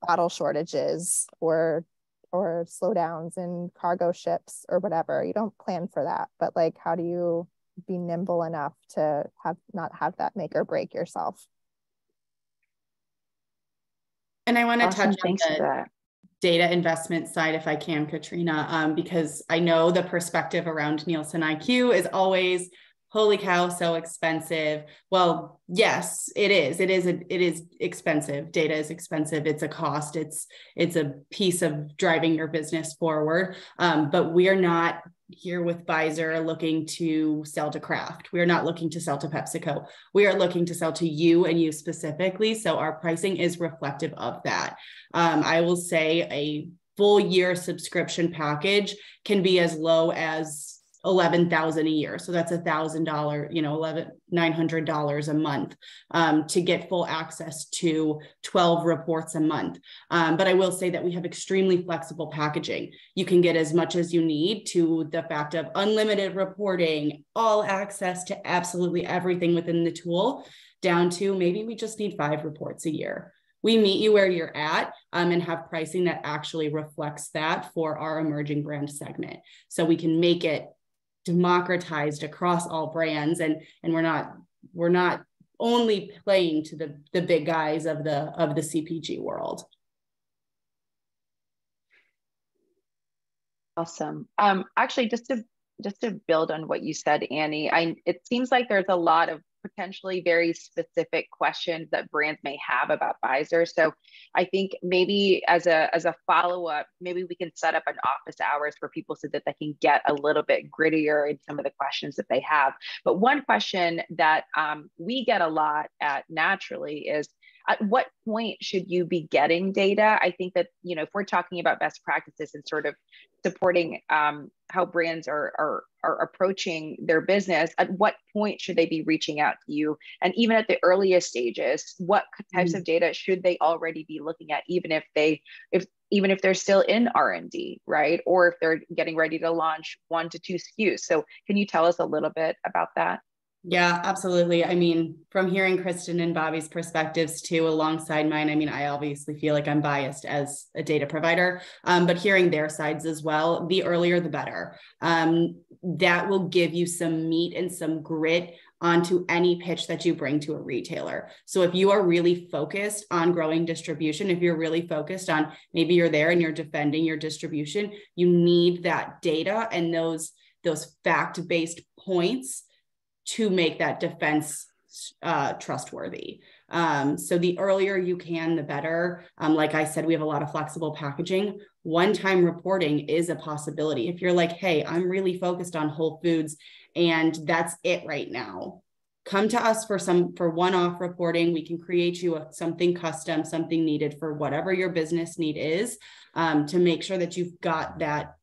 bottle shortages or or slowdowns in cargo ships or whatever. You don't plan for that, but like, how do you be nimble enough to have not have that make or break yourself? And I want to awesome. touch Thanks on the data investment side, if I can, Katrina, um, because I know the perspective around Nielsen IQ is always, holy cow, so expensive. Well, yes, it is. It is. A, it is expensive. Data is expensive. It's a cost. It's it's a piece of driving your business forward. Um, but we are not here with Byzzer looking to sell to Kraft. We are not looking to sell to PepsiCo. We are looking to sell to you and you specifically. So our pricing is reflective of that. Um, I will say a full year subscription package can be as low as eleven thousand a year. So that's a thousand dollar, you know, eleven nine hundred dollars a month um, to get full access to twelve reports a month. Um, but I will say that we have extremely flexible packaging. You can get as much as you need to the fact of unlimited reporting, all access to absolutely everything within the tool, down to maybe we just need five reports a year we meet you where you're at um, and have pricing that actually reflects that for our emerging brand segment. So we can make it democratized across all brands and and we're not we're not only playing to the the big guys of the of the CPG world. Awesome. Um, actually, just to just to build on what you said, Annie, I it seems like there's a lot of potentially very specific questions that brands may have about Byzzer. So I think maybe as a as a follow-up, maybe we can set up an office hours for people so that they can get a little bit grittier in some of the questions that they have. But one question that um, we get a lot at naturally is at what point should you be getting data? I think that, you know, if we're talking about best practices and sort of supporting um, how brands are, are, are approaching their business, at what point should they be reaching out to you? And even at the earliest stages, what types mm-hmm. of data should they already be looking at, even if they, if even if they're still in R&D, right? Or if they're getting ready to launch one to two SKUs. So can you tell us a little bit about that? Yeah, absolutely. I mean, from hearing Kristin and Bobby's perspectives too, alongside mine, I mean, I obviously feel like I'm biased as a data provider, um, but hearing their sides as well, the earlier the better. Um, that will give you some meat and some grit onto any pitch that you bring to a retailer. So if you are really focused on growing distribution, if you're really focused on maybe you're there and you're defending your distribution, you need that data and those those fact-based points to make that defense uh, trustworthy. Um, so the earlier you can, the better. Um, like I said, we have a lot of flexible packaging. One time reporting is a possibility. If you're like, hey, I'm really focused on Whole Foods and that's it right now, come to us for some for one-off reporting. We can create you a, something custom, something needed for whatever your business need is um, to make sure that you've got that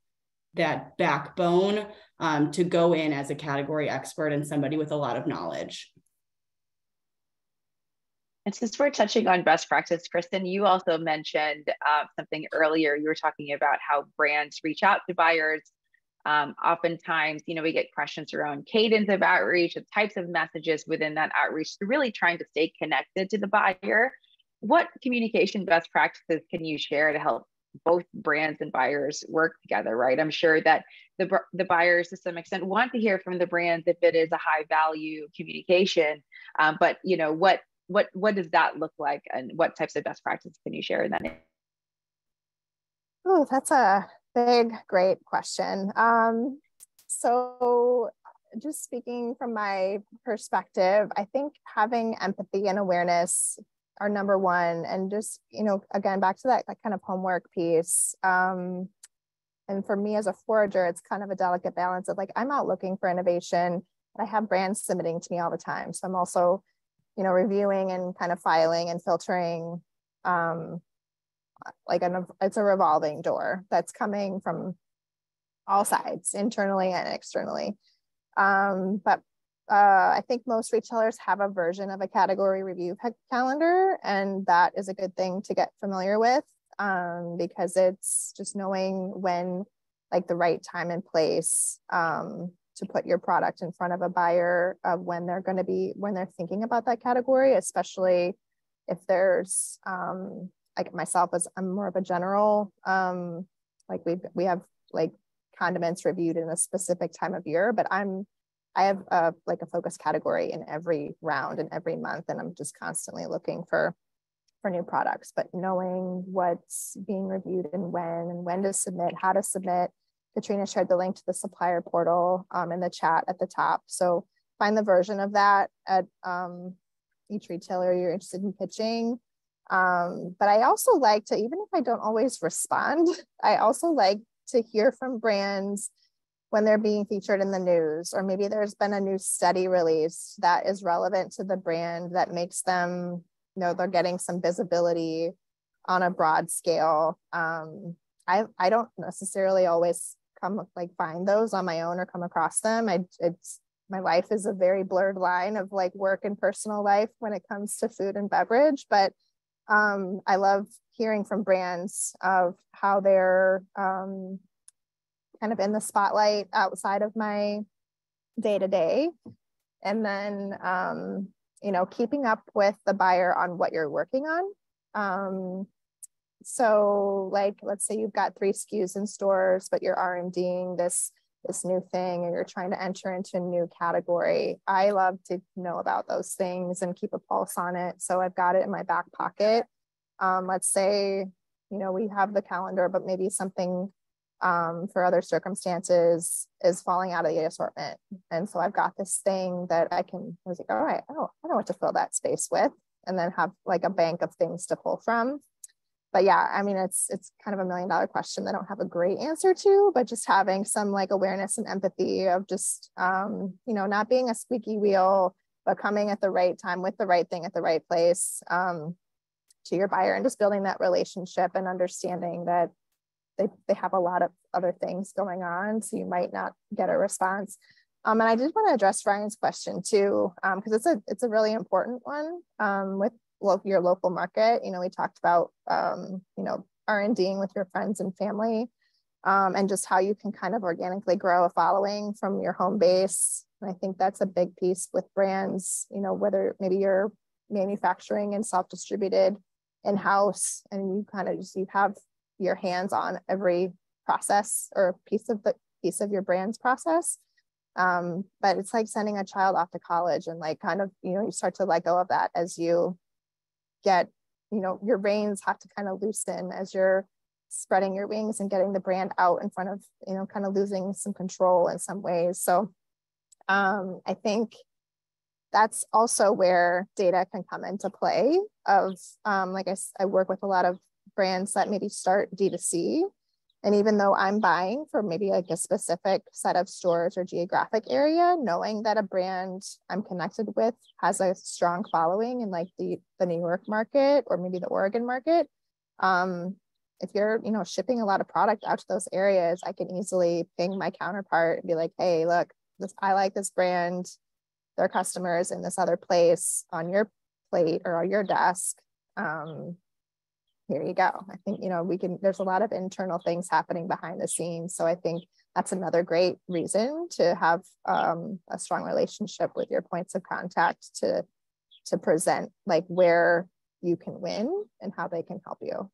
that backbone um, to go in as a category expert and somebody with a lot of knowledge. And since we're touching on best practice, Kristin, you also mentioned uh, something earlier. You were talking about how brands reach out to buyers. Um, oftentimes, you know, we get questions around cadence of outreach, the types of messages within that outreach, so really trying to stay connected to the buyer. What communication best practices can you share to help both brands and buyers work together, right? I'm sure that the, the buyers to some extent want to hear from the brands if it is a high value communication. Um, but you know, what what what does that look like and what types of best practices can you share in that? Oh, that's a big, great question. Um, so just speaking from my perspective, I think having empathy and awareness are number one. And just, you know, again, back to that, that kind of homework piece. Um, and for me as a forager, it's kind of a delicate balance of like, I'm out looking for innovation. I have brands submitting to me all the time. So I'm also, you know, reviewing and kind of filing and filtering um, like an, it's a revolving door that's coming from all sides, internally and externally. Um, but uh, I think most retailers have a version of a category review calendar, and that is a good thing to get familiar with um, because it's just knowing when, like, the right time and place um, to put your product in front of a buyer of when they're going to be when they're thinking about that category, especially if there's um, like myself as I'm more of a general um, like we we have like condiments reviewed in a specific time of year, but I'm I have a, like a focus category in every round and every month, and I'm just constantly looking for for new products. But knowing what's being reviewed and when, and when to submit, how to submit. Katrina shared the link to the supplier portal um, in the chat at the top. So find the version of that at um, each retailer you're interested in pitching. Um, but I also like to, even if I don't always respond, I also like to hear from brands when they're being featured in the news, or maybe there's been a new study released that is relevant to the brand that makes them, you know, they're getting some visibility on a broad scale. Um, I, I don't necessarily always come like find those on my own or come across them. I it's my life is a very blurred line of like work and personal life when it comes to food and beverage, but um, I love hearing from brands of how they're um, kind of in the spotlight outside of my day to day. And then, um, you know, keeping up with the buyer on what you're working on. Um, so like, let's say you've got three SKUs in stores, but you're R&Ding this this new thing and you're trying to enter into a new category, I love to know about those things and keep a pulse on it. So I've got it in my back pocket. Um, let's say, you know, we have the calendar, but maybe something um, for other circumstances is falling out of the assortment. And so I've got this thing that I can, I was like, all right, oh, I know what to fill that space with, and then have like a bank of things to pull from. But yeah, I mean, it's it's kind of a million dollar question that I don't have a great answer to, but just having some like awareness and empathy of just, um, you know, not being a squeaky wheel, but coming at the right time with the right thing at the right place um, to your buyer and just building that relationship and understanding that they, they have a lot of other things going on, so you might not get a response. Um, and I did want to address Ryan's question too, because um, it's a it's a really important one um, with lo- your local market. You know, we talked about um, you know R and Ding with your friends and family, um, and just how you can kind of organically grow a following from your home base. And I think that's a big piece with brands. You know, whether maybe you're manufacturing and self distributed in house, and you kind of just you have your hands on every process or piece of the piece of your brand's process. Um, but it's like sending a child off to college and like kind of you know you start to let go of that as you get you know your reins have to kind of loosen as you're spreading your wings and getting the brand out in front of you know kind of losing some control in some ways. So um, i think that's also where data can come into play of um, like I, I work with a lot of brands that maybe start D2C. And even though I'm buying for maybe like a specific set of stores or geographic area, knowing that a brand I'm connected with has a strong following in like the, the New York market or maybe the Oregon market, um, if you're you know shipping a lot of product out to those areas, I can easily ping my counterpart and be like, hey, look, this I like this brand, their customers in this other place on your plate or on your desk. Um, here you go. I think, you know, we can, there's a lot of internal things happening behind the scenes. So I think that's another great reason to have um, a strong relationship with your points of contact to, to present like where you can win and how they can help you.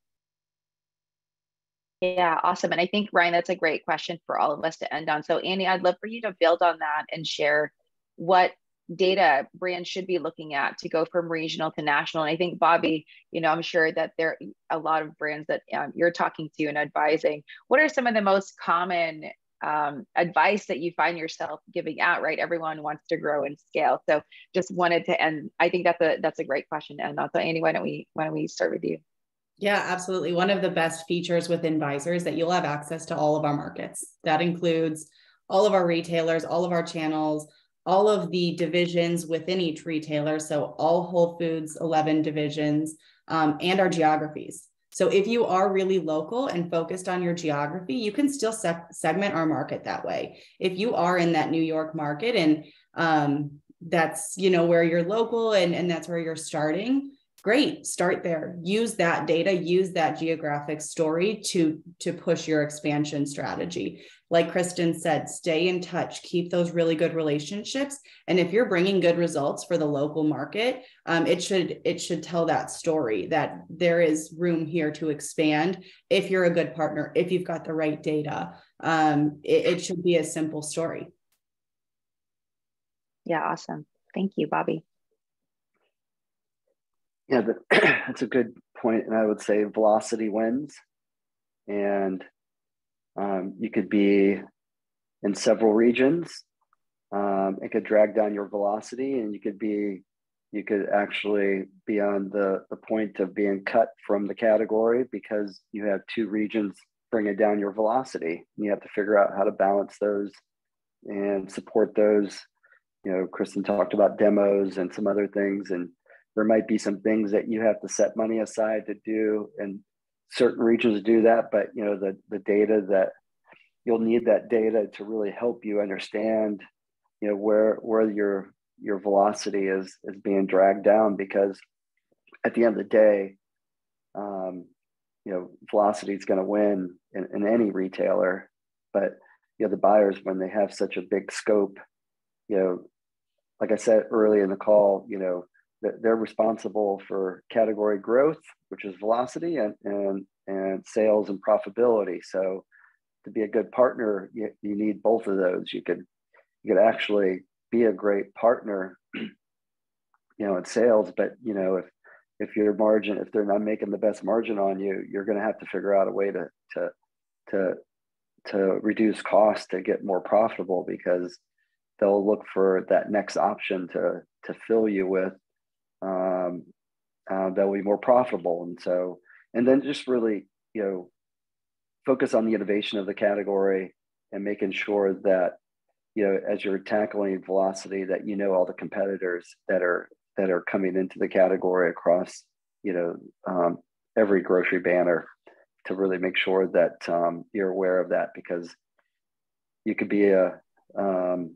Yeah, awesome. And I think, Ryan, that's a great question for all of us to end on. So, Annie, I'd love for you to build on that and share what data brands should be looking at to go from regional to national. And I think Bobby, you know, I'm sure that there are a lot of brands that um, you're talking to and advising. What are some of the most common um, advice that you find yourself giving out? Right, everyone wants to grow and scale. So just wanted to end. I think that's a that's a great question. And also, Annie, why don't we why don't we start with you? Yeah, absolutely. One of the best features within Byzzer is that you'll have access to all of our markets. That includes all of our retailers, all of our channels all of the divisions within each retailer. So all Whole Foods, 11 divisions, um, and our geographies. So if you are really local and focused on your geography, you can still se- segment our market that way. If you are in that New York market and um, that's you know where you're local and, and that's where you're starting, great start there use that data use that geographic story to to push your expansion strategy like kristin said stay in touch keep those really good relationships. And if you're bringing good results for the local market um, it should it should tell that story that there is room here to expand if you're a good partner if you've got the right data. Um, it, it should be a simple story. Yeah awesome. Thank you bobby. Yeah, that's a good point, and I would say velocity wins, and um, you could be in several regions. Um, it could drag down your velocity, and you could be you could actually be on the, the point of being cut from the category because you have two regions bringing down your velocity. And you have to figure out how to balance those and support those. You know, Kristin talked about demos and some other things, and there might be some things that you have to set money aside to do and certain regions do that but you know the the data that you'll need that data to really help you understand you know where where your your velocity is is being dragged down because at the end of the day um, you know velocity is going to win in, in any retailer but you know the buyers when they have such a big scope you know like i said early in the call you know they're responsible for category growth, which is velocity, and and and sales and profitability. So to be a good partner, you, you need both of those. You could you could actually be a great partner, you know, in sales, but you know, if if your margin, if they're not making the best margin on you, you're going to have to figure out a way to to to to reduce cost to get more profitable because they'll look for that next option to to fill you with uh, that will be more profitable. And so and then just really you know focus on the innovation of the category and making sure that you know as you're tackling velocity that you know all the competitors that are that are coming into the category across you know um, every grocery banner to really make sure that um, you're aware of that because you could be a um,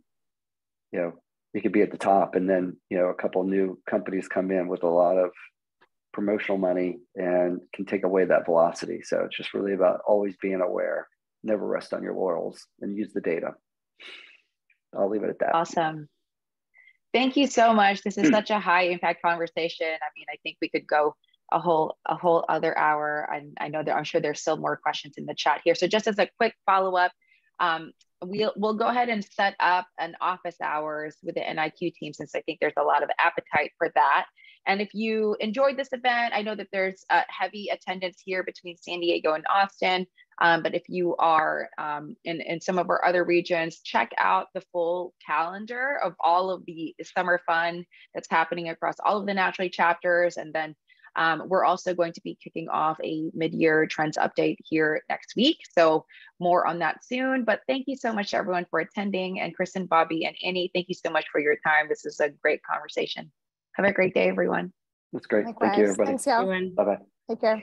you know you could be at the top and then you know a couple new companies come in with a lot of promotional money and can take away that velocity. So it's just really about always being aware never rest on your laurels and use the data. I'll leave it at that. Awesome. Thank you so much. This is such a high impact conversation. I mean i think we could go a whole a whole other hour and i know that i'm sure there's still more questions in the chat here. So just as a quick follow-up um, we'll, we'll go ahead and set up an office hours with the NIQ team since I think there's a lot of appetite for that. And if you enjoyed this event, I know that there's a heavy attendance here between San Diego and Austin. Um, but if you are um, in, in some of our other regions, check out the full calendar of all of the summer fun that's happening across all of the Naturally chapters. And then um, we're also going to be kicking off a mid-year trends update here next week. So more on that soon. But thank you so much to everyone for attending. And Kristin, Bobby, and Annie, thank you so much for your time. This is a great conversation. Have a great day, everyone. That's great. Likewise. Thank you, everybody. Thanks, y'all. Bye-bye. Take care.